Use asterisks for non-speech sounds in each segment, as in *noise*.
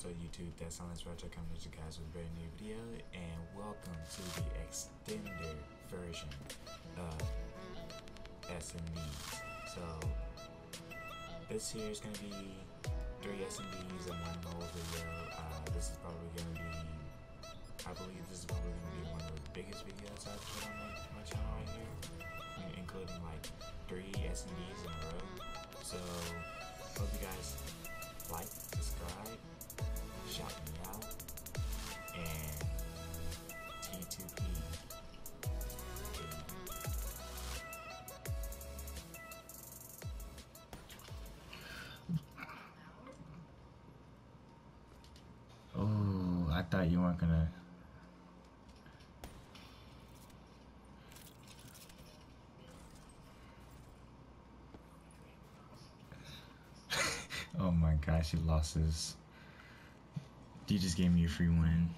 what's up YouTube, DeadSilence Retro coming to you guys with a very new video and welcome to the extended version of SNDs. So this here is going to be three SNDs in one whole video. Uh, this is probably going to be, I believe this is probably going to be one of the biggest videos I've put on my, my channel right here, including like three SNDs in a row. So hope you guys like, subscribe, me out, and T2P. Oh, I thought you weren't gonna. *laughs* oh my gosh, he lost his. You just gave me a free win.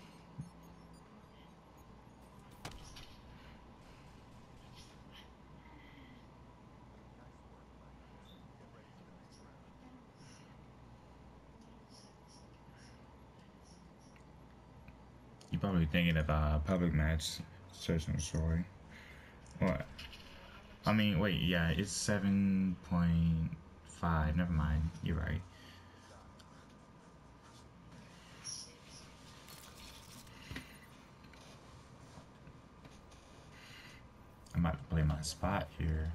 You're probably thinking of a public match search and destroy. What? I mean, wait, yeah, it's 7.5. Never mind. You're right. Might play my spot here.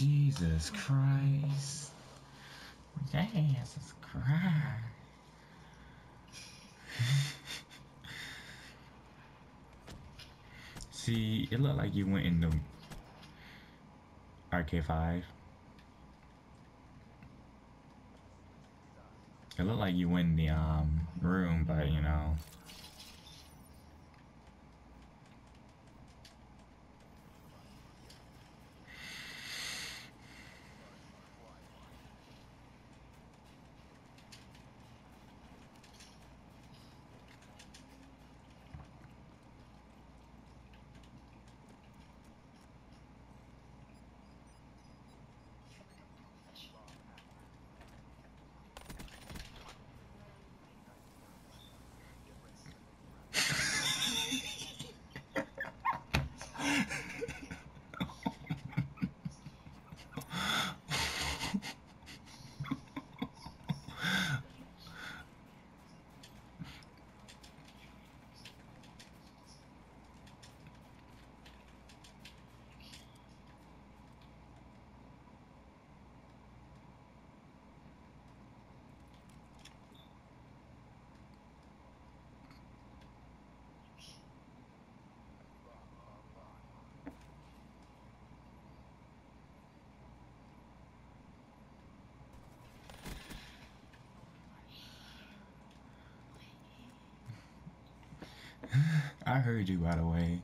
Jesus Christ. Jesus Christ. *laughs* See, it looked like you went in the RK5. It looked like you went in the um room, but you know. I heard you by the way.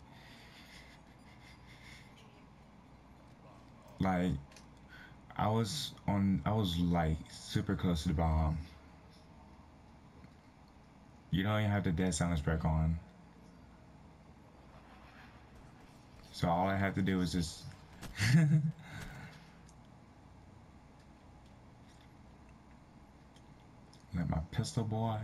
Like I was on I was like super close to the bomb. You don't even have the dead silence break on. So all I had to do was just *laughs* let my pistol boy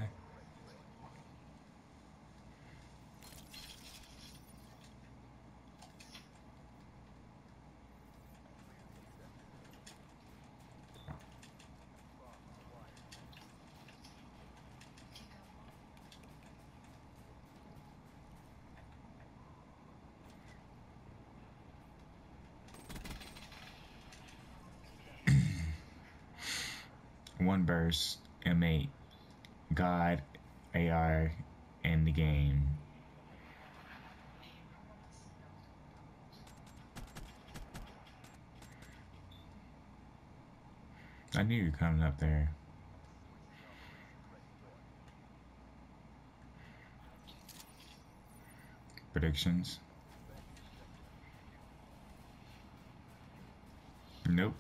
burst, M8, God, AR, and the game. I knew you were coming up there. Predictions? Nope.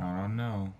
I don't know.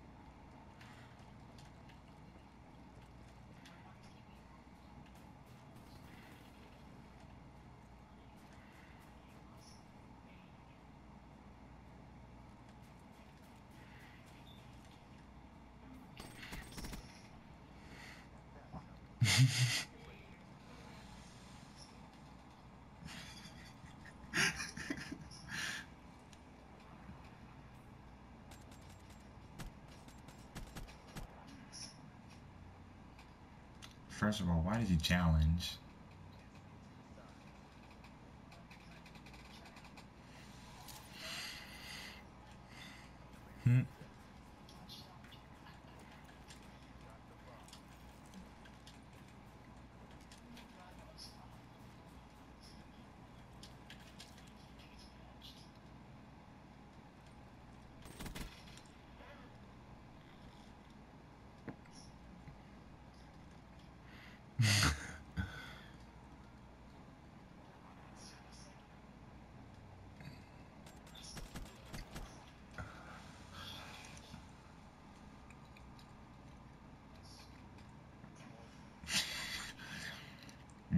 First of all, why did you challenge? Hmm.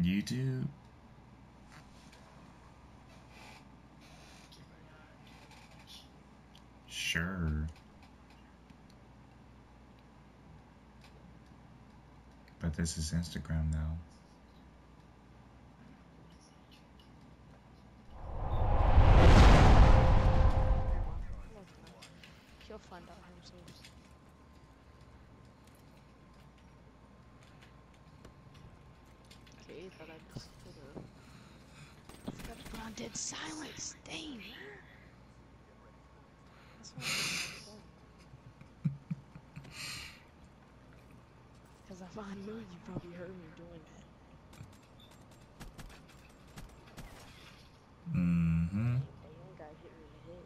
YouTube? Sure. But this is Instagram now. Okay, thought I just did a. I forgot to put on dead silence. Dang. That's Because if I *laughs* knew, you probably heard me doing that. Mm-hmm. Hey, guy hit me in the head.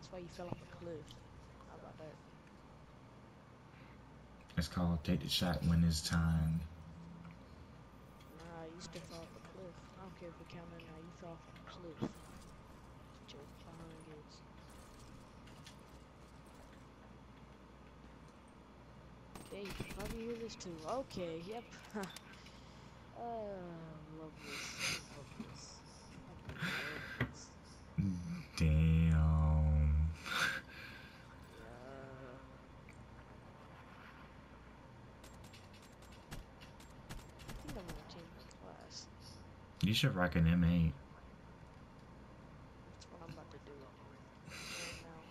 That's why you fell off a cliff. How about that? It's called Take the Shot when it's time. Off a cliff. I don't care if we count it now. You fell off a cliff. Joke behind it. Okay, you can probably hear this too. Okay, yep. *laughs* uh, love this. Love this. I love this. Damn. Yeah. I think I'm gonna change my class. You should rock an M8. That's what I'm about to do right now.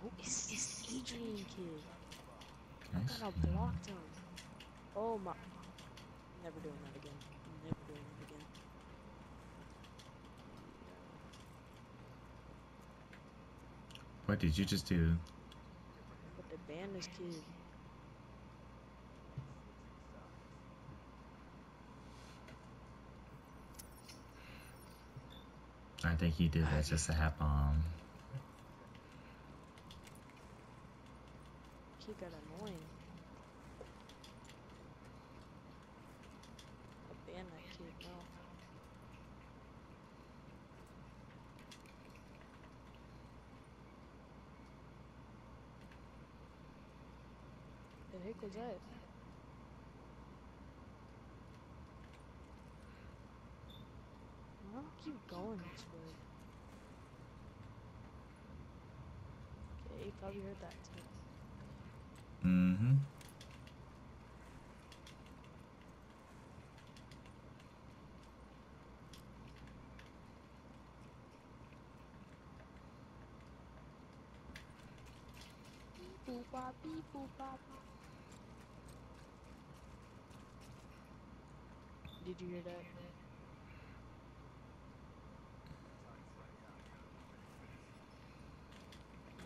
Who is this Adrian kid? I thought I blocked him. Oh my. Never doing that again. Never doing it again. What did you just do? But they this kid. I think he did that just to have um Kid got. I banned that kid now. The heck was that? I don't keep going this way. You probably heard that too. Mm-hmm. boop bop beep boop bop. Did you hear that?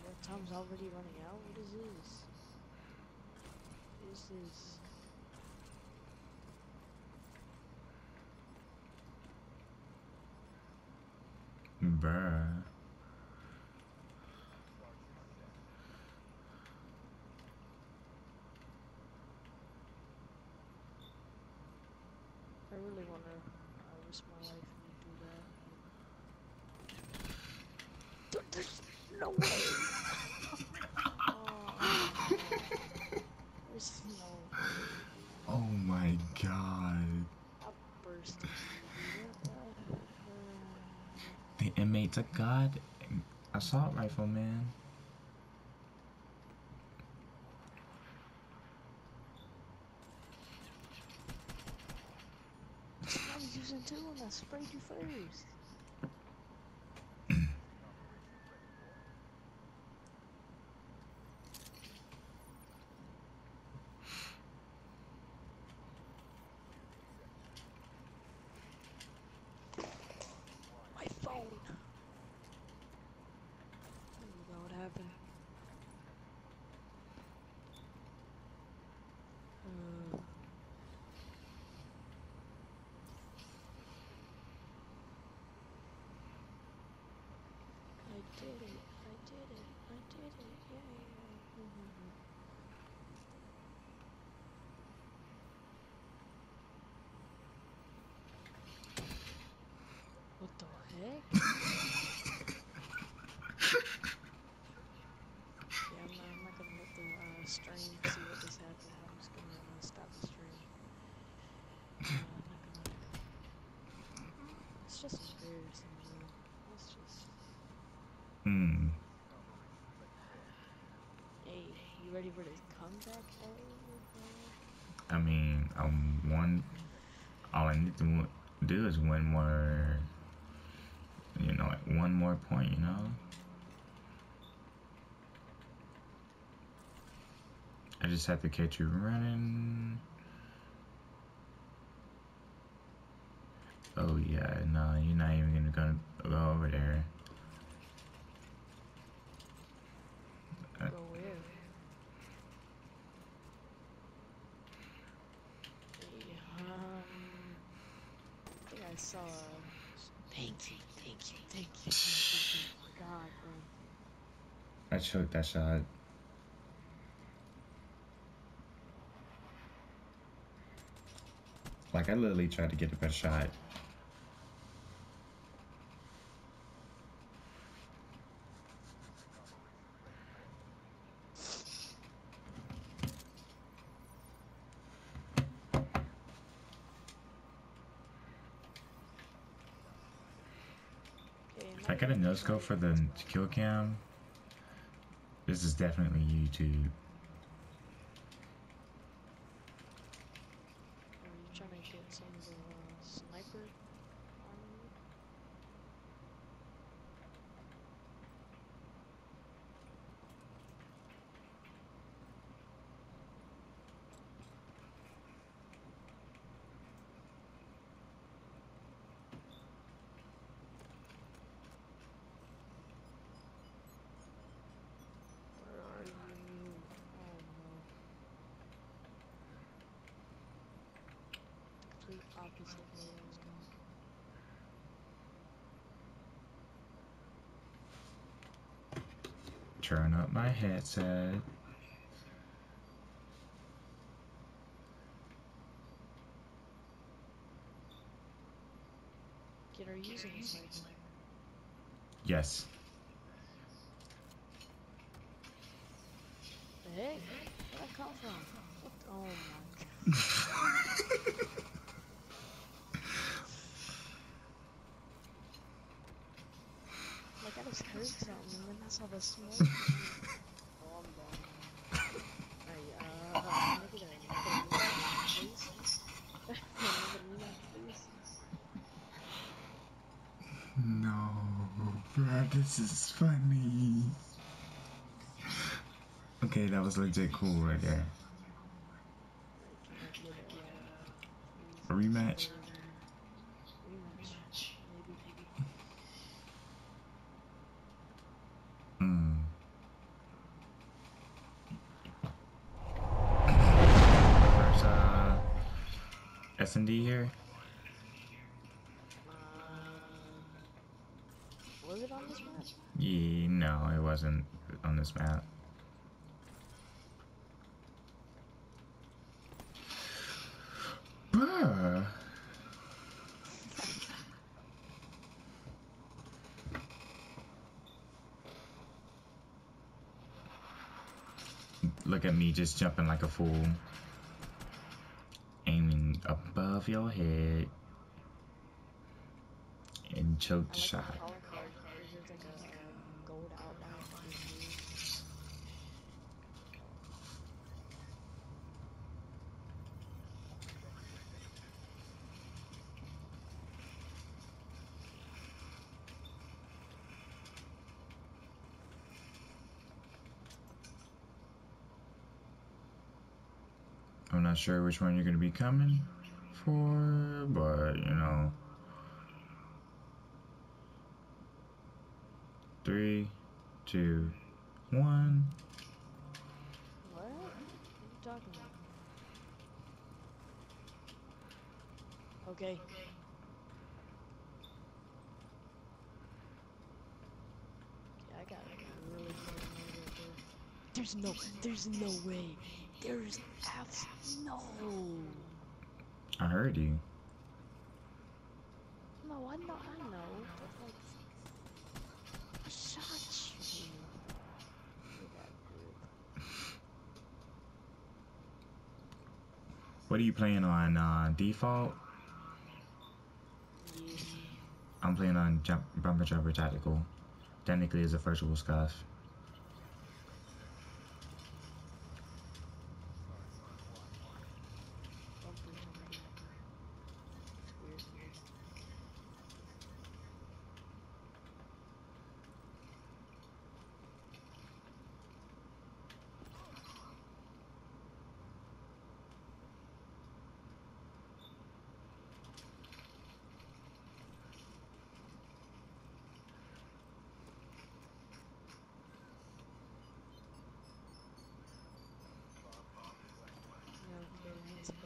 What time's already running out? What is this? What is this? Bruh. I really wanna uh, risk my life and do that. Dude, there's no way. oh, there's no Oh my god. outburst. Uh, uh, The inmates of God. Assault rifle, man. I was using two and I sprayed you first. My phone. There we go, what happened? Uh, I did it, I did it, I did it, yeah, yeah. What the heck? yeah, I'm not, I'm not gonna let the uh, stream see what just happened. I'm just gonna uh, stop the stream. Uh, I'm not just. It's just. Hmm. Hey, you ready for this comeback? I mean, I'm one. All I need to do is one more. You know, like one more point. You know. I just have to catch you running. Oh yeah, no, you're not even gonna go go over there. Uh, Go where? Hey, um, I think I saw. Thank you, thank you, thank you, thank you, thank you. *laughs* God, bro. I choked that shot. Like I literally tried to get a better shot. I got a no scope for the kill cam, this is definitely YouTube. Are you trying to get some of the uh, sniper on you? Where are you? Oh no. Complete opposite of where I was going. Turn up my headset. Are you using a? Yes. The heck? Where'd come from? What? Oh my god. *laughs* Like I just heard something and then I saw the smoke. oh, I'm done. Hey, uh, look at that. Look at that, please. Look at that, please. No, bro, this is funny. Okay, that was legit cool right there. A rematch? Rematch, maybe. Mm. First, uh, S and D here. Um, was it on this match? Yeah, no, it wasn't on this map. Bruh. Look at me just jumping like a fool. Aiming above your head. And choke the shot. the calling card. There's like a uh, gold outline on his knees. I'm not sure which one you're gonna be coming for, but you know. Three, two, one. What? What are you talking about? Okay. Yeah, I got really right there. There's no, there's no way. There's abs no. I heard you. No, I know, I know, but like, I shot you. You're that good. What are you playing on uh, default? Yeah. I'm playing on jump, Bumper Jumper Tactical. Technically, it's a virtual scuff. Bumper jumper. It's weird. Yeah, okay,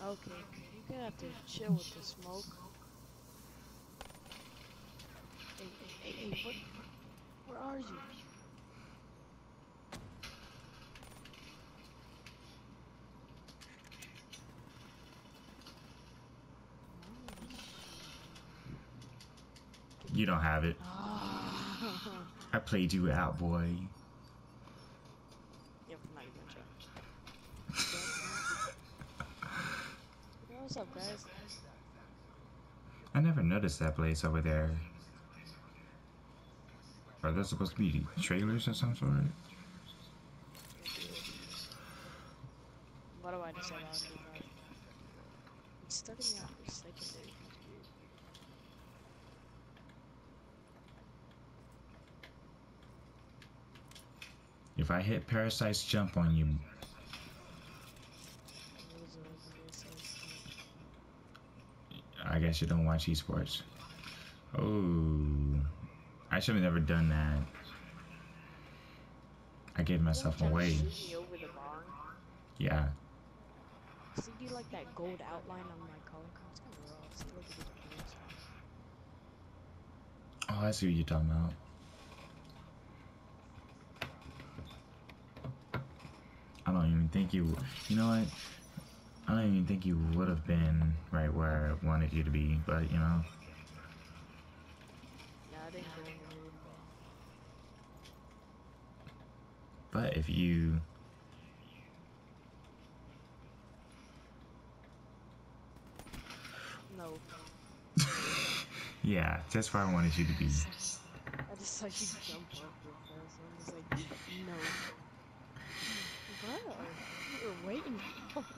Okay, you're gonna have to chill with the smoke. Hey, hey, hey, hey, what? Where are you? You don't have it. *sighs* I played you out, boy. Yep, I'm not even gonna try. Yo, what's up, guys? I never noticed that place over there. Are those supposed to be trailers of some sort? What do I decide I'll do that? It's starting me out for secondary. That's weird. If I hit Parasite's jump on you, What is it? What is it? I guess you don't watch esports. Oh, I should have never done that. I gave myself away. over the barn. Yeah, See, like that gold outline on my calling card? It's kind of rough. See, look at the difference. Oh, I see what you're talking about. Don't even think you. You know what? I don't even think you would have been right where I wanted you to be, but you know. Nah, I didn't go in the mood. But if you. No. *laughs* Yeah, that's where I wanted you to be. I just saw you jump up real fast. I'm just like, no. Oh, you were waiting for me. *laughs*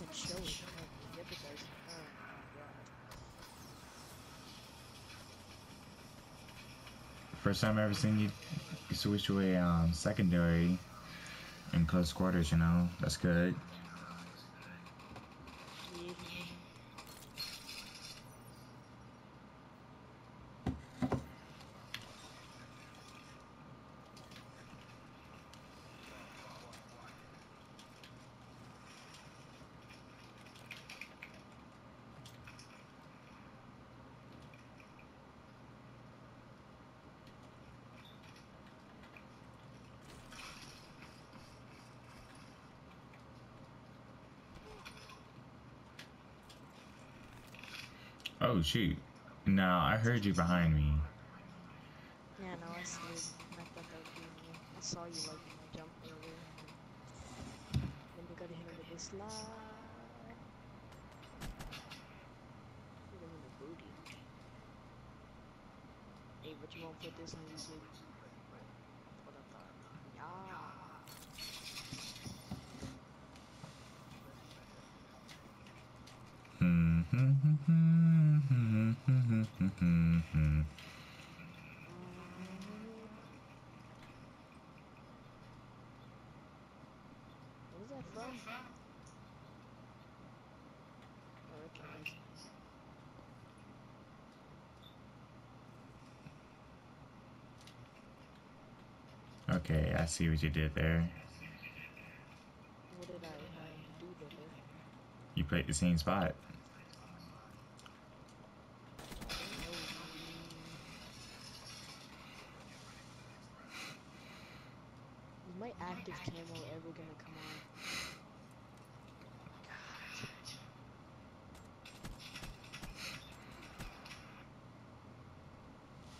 yep, it does. Oh my god. first time I ever seen you, you switch to a um, secondary in close quarters. You know, that's good. Yeah. Oh shoot! No, I heard you behind me. Yeah, no, I slid. and I saw you like when I jumped earlier. Then you gotta hit him with this slide. Hit him in the booty. Hey, but you won't put this on YouTube. That's what I thought. Yeah. Where's that from? Oh, okay. nice. Okay, I see what you did there. You played the same spot. Is my active camo ever gonna come on?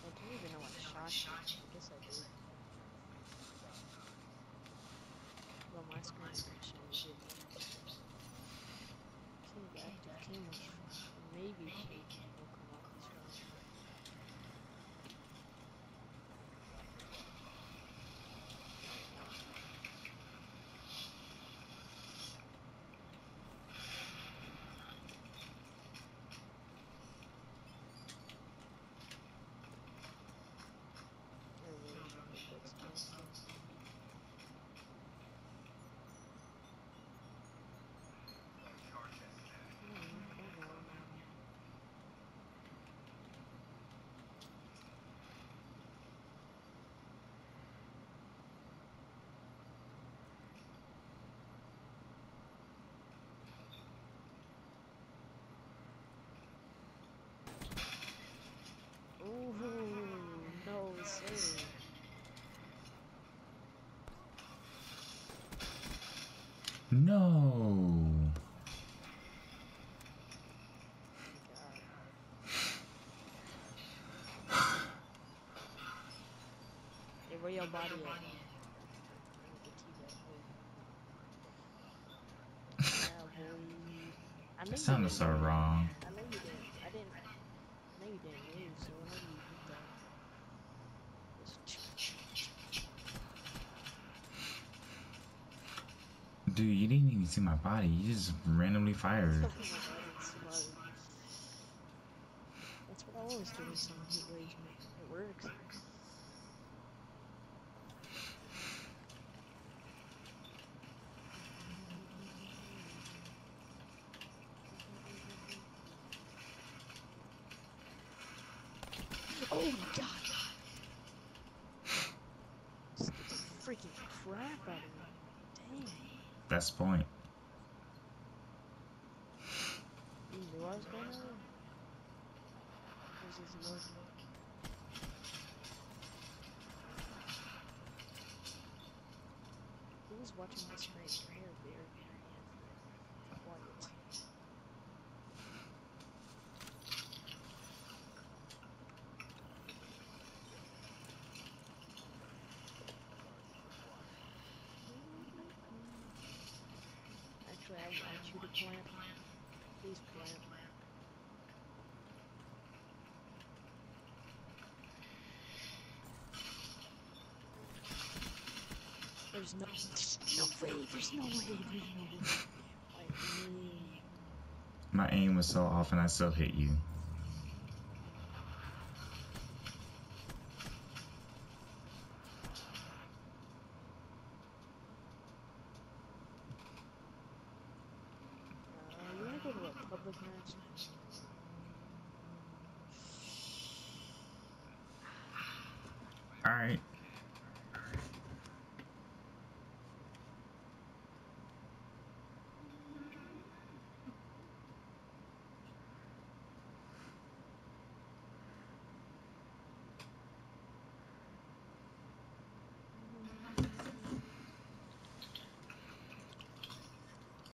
I don't even know what shot is. I guess I do. Well, my screen is gonna change it. King active camo. Maybe King will come up this round. I really should put this down. Hmm, hold on. Ooh, no, sir. No. Hey, where your body at? *laughs* Yeah, boy. I That sounded so wrong. I know you didn't. I didn't. I know you didn't move, so whenever you did that. Just Dude, you didn't even see my body. You just randomly fired. That's what I always do heat rage. It works. Oh god! Scared the freaking crap out of me. That's point. Who's watching this right here, bear? Quiet. Actually, I want you to plant. Please plant. There's no, there's no way, there's no way, there's no way. My aim was so off and I still hit. You